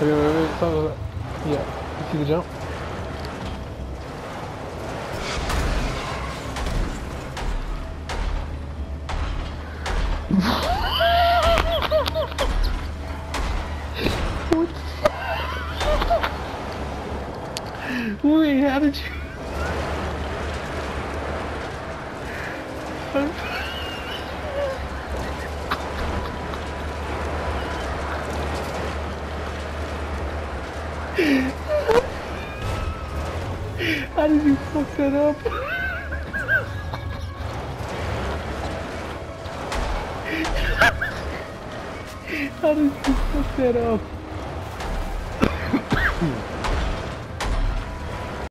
wait, wait, wait, stop, stop, stop. Yeah, you see the jump? what? Wait, how did you? How did you fuck that up? How did you fuck that up?